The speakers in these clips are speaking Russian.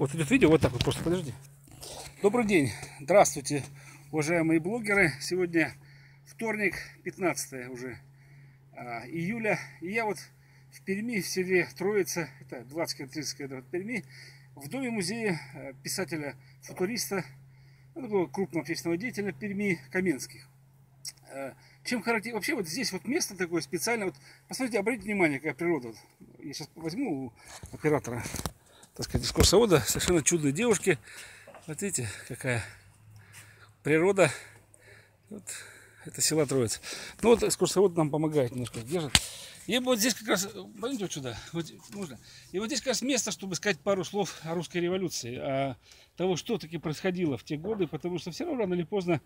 Вот идет видео, вот так вот просто, подожди. Добрый день, здравствуйте, уважаемые блогеры. Сегодня вторник, 15 уже а, июля. И я вот в Перми, в селе Троица, это 20 30 километров от Перми, в доме музея э, писателя-футуриста, ну, такого крупного общественного деятеля Перми Каменских. Э, чем характер... Вообще вот здесь вот место такое специально. Вот посмотрите, обратите внимание, какая природа. Вот, я сейчас возьму у оператора, так сказать, экскурсовода, совершенно чудные девушки. Вот видите, какая природа. Вот, это села Троица. Ну вот экскурсовод нам помогает немножко, держит. И вот здесь как раз, пойдемте вот сюда, вот, можно. И вот здесь как раз место, чтобы сказать пару слов о русской революции, о того, что таки происходило в те годы, потому что все равно рано или поздно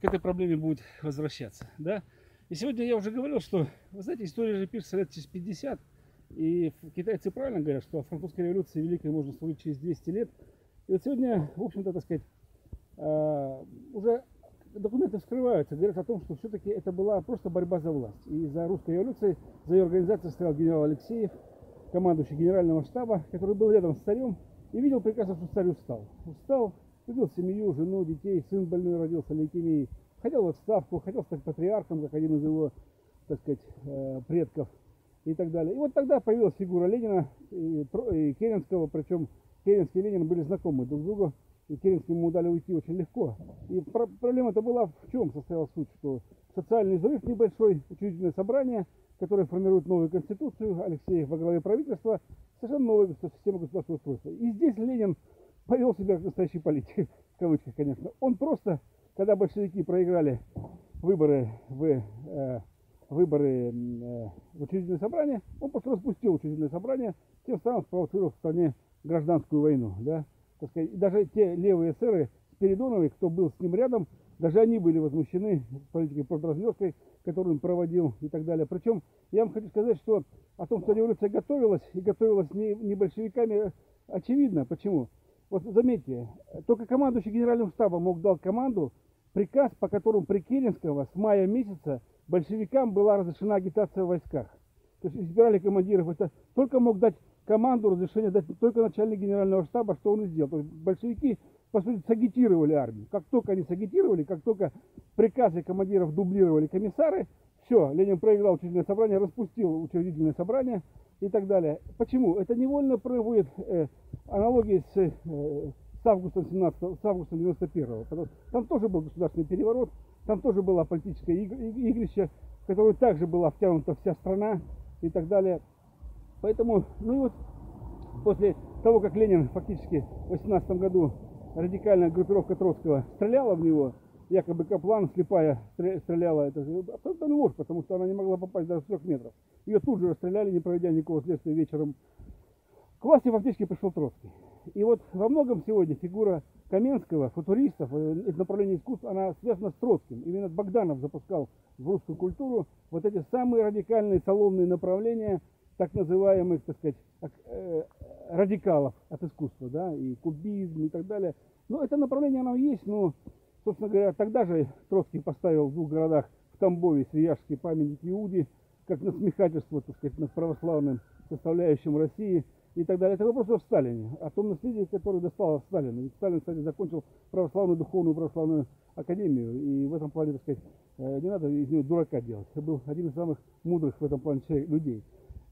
к этой проблеме будет возвращаться, да. И сегодня я уже говорил, что, вы знаете, история же пишется лет через 50, и китайцы правильно говорят, что о французской революции великой можно слушать через 200 лет. И вот сегодня, в общем-то, так сказать, а, уже документы вскрываются, говорят о том, что все-таки это была просто борьба за власть. И за русской революцией, за ее организацию стоял генерал Алексеев, командующий генерального штаба, который был рядом с царем и видел прекрасно, что царь устал. Устал, любил семью, жену, детей, сын больной родился лейкемией, хотел в отставку, хотел стать патриархом, как один из его, так сказать, э, предков и так далее. И вот тогда появилась фигура Ленина и, и Керенского, причем Керенский и Ленин были знакомы друг с другом и Керенским ему уйти очень легко. И про проблема-то была в чем состояла суть, что социальный взрыв небольшой, учредительное собрание, которое формирует новую конституцию, Алексеев во главе правительства, совершенно новая система государственного устройства. И здесь Ленин повел себя как настоящий политик, в кавычках, конечно. Он просто, когда большевики проиграли выборы в, э, выборы э, в учредительное собрание, он просто распустил учредительное собрание, тем самым спровоцировав в стране гражданскую войну. Да? так сказать, даже те левые эсеры Спиридоновой, кто был с ним рядом, даже они были возмущены политикой под разлеткой, которую он проводил и так далее. Причем я вам хочу сказать, что о том, что революция готовилась, и готовилась не, не большевиками, очевидно. Почему? Вот заметьте, только командующий генеральным штабом мог дать команду, приказ, по которому при Керенского с мая месяца большевикам была разрешена агитация в войсках. То есть избирали командиров. Это только мог дать команду разрешение дать только начальник генерального штаба, что он и сделал. То есть большевики, по сути, сагитировали армию. Как только они сагитировали, как только приказы командиров дублировали комиссары, все, Ленин проиграл учредительное собрание, распустил учредительное собрание и так далее. Почему? Это невольно проводит э, аналогии с, э, с августом 17 с августом 91 -го. Там тоже был государственный переворот, там тоже была политическая игрище, в которую также была втянута вся страна и так далее. Поэтому, ну и вот после того, как Ленин фактически в 18 году радикальная группировка Троцкого стреляла в него, якобы Каплан слепая стреляла, это абсолютно ложь, потому что она не могла попасть даже с трех метров. Ее тут же расстреляли, не проведя никакого следствия вечером. К власти фактически пришел Троцкий. И вот во многом сегодня фигура Каменского, футуристов, э, это направление искусства, она связана с Троцким. Именно Богданов запускал в русскую культуру вот эти самые радикальные салонные направления, так называемых, так сказать, э, радикалов от искусства, да, и кубизм и так далее. Но это направление оно есть, но, собственно говоря, тогда же Троцкий поставил в двух городах в Тамбове Свияжский памятник Иуде, как насмехательство, так сказать, над православным составляющим России и так далее. Это вопрос о Сталине, о том наследии, которое достало Сталину. Ведь Сталин, кстати, закончил православную духовную православную академию, и в этом плане, так сказать, э, не надо из него дурака делать. Это был один из самых мудрых в этом плане людей.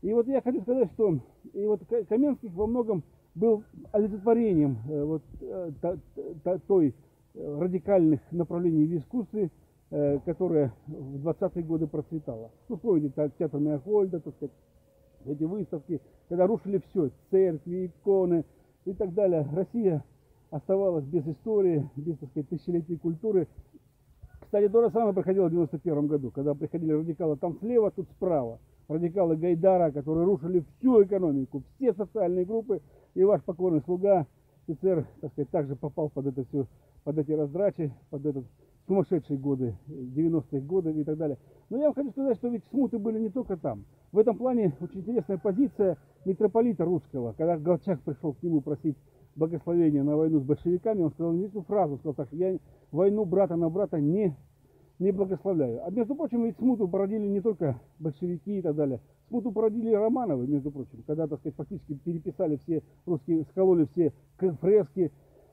И вот я хочу сказать, что и вот Каменский во многом был олицетворением э, вот, э, той радикальных направлений в искусстве, которая в 20-е годы процветала. Ну, вспомните театр Меохольда, так сказать, эти выставки, когда рушили все, церкви, иконы и так далее. Россия оставалась без истории, без, так сказать, тысячелетней культуры. Кстати, то же самое проходило в 91 году, когда приходили радикалы там слева, тут справа радикалы Гайдара, которые рушили всю экономику, все социальные группы, и ваш покорный слуга, офицер, так сказать, также попал под это все, под эти раздрачи, под этот сумасшедшие годы, 90-е годы и так далее. Но я вам хочу сказать, что ведь смуты были не только там. В этом плане очень интересная позиция митрополита русского. Когда Голчак пришел к нему просить благословения на войну с большевиками, он сказал эту фразу, сказал так, я войну брата на брата не не благословляю. А между прочим, ведь смуту породили не только большевики и так далее. Смуту породили Романовы, между прочим, когда, так сказать, фактически переписали все русские, скололи все фрески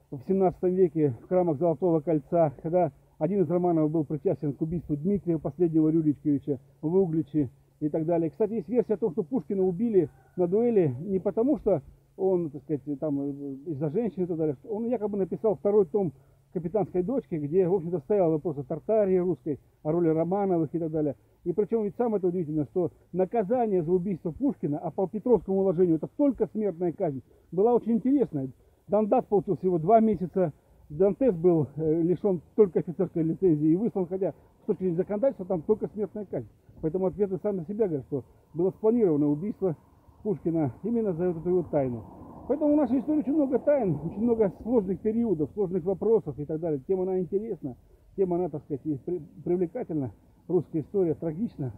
в 17 веке в храмах Золотого Кольца, когда один из Романовых был причастен к убийству Дмитрия, последнего Рюричковича, в Угличе и так далее. Кстати, есть версия о том, что Пушкина убили на дуэли не потому, что он, так сказать, там из-за женщины и так далее. Он якобы написал второй том капитанской дочки, где, в общем-то, стоял вопрос о Тартарии русской, о роли Романовых и так далее. И причем ведь самое это удивительно, что наказание за убийство Пушкина, а по Петровскому уложению это только смертная казнь, была очень интересная. Дандат получил всего два месяца, Дантес был э, лишен только офицерской лицензии и выслан, хотя с точки зрения законодательства там только смертная казнь. Поэтому ответы сами себя говорят, что было спланировано убийство Пушкина именно за эту его тайну. Поэтому в нашей истории очень много тайн, очень много сложных периодов, сложных вопросов и так далее. Тема она интересна, тема она, так сказать, привлекательна. Русская история трагична.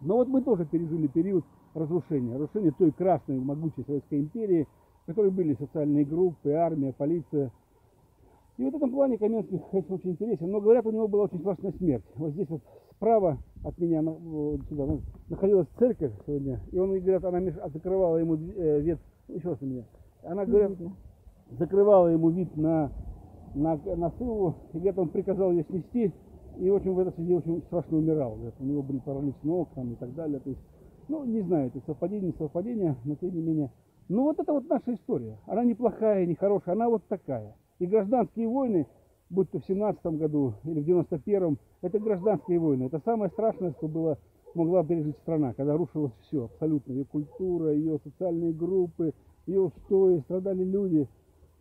Но вот мы тоже пережили период разрушения. Разрушения той красной могучей Советской империи, в которой были социальные группы, армия, полиция. И в этом плане Каменский, конечно, очень интересен. Но говорят, у него была очень страшная смерть. Вот здесь вот справа от меня, вот сюда, находилась церковь сегодня. И он, говорят, она закрывала ему э, вет еще раз на меня. Она, говорят, закрывала ему вид на, на, на сылу, и где-то он приказал ее снести, и очень в этой связи очень страшно умирал. Говорят, у него были паралич ног там, и так далее. То есть, ну, не знаю, это совпадение, не совпадение, но тем не менее. Ну, вот это вот наша история. Она не плохая, не хорошая, она вот такая. И гражданские войны, будь то в 17 году или в 91-м, это гражданские войны. Это самое страшное, что было могла пережить страна, когда рушилось все абсолютно, ее культура, ее социальные группы, ее устои, страдали люди.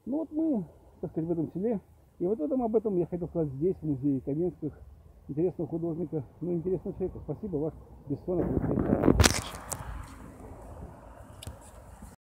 Ну вот мы, так сказать, в этом селе, и вот этом, об этом я хотел сказать здесь, в музее Каменских, интересного художника, ну интересного человека. Спасибо, ваш Бессонов Алексей